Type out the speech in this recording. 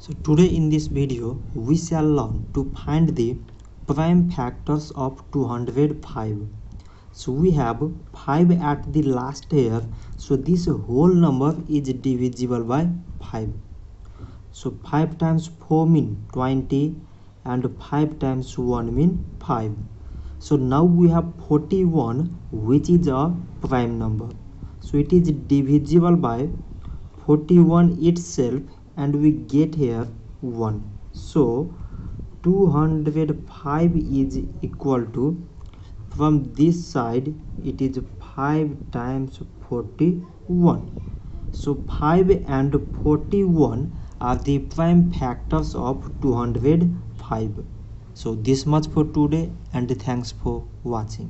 So today in this video we shall learn to find the prime factors of 205. So we have 5 at the last here so this whole number is divisible by 5. So 5 times 4 mean 20 and 5 times 1 mean 5. So now we have 41 which is a prime number. So it is divisible by 41 itself and we get here 1 so 205 is equal to from this side it is 5 times 41 so 5 and 41 are the prime factors of 205 so this much for today and thanks for watching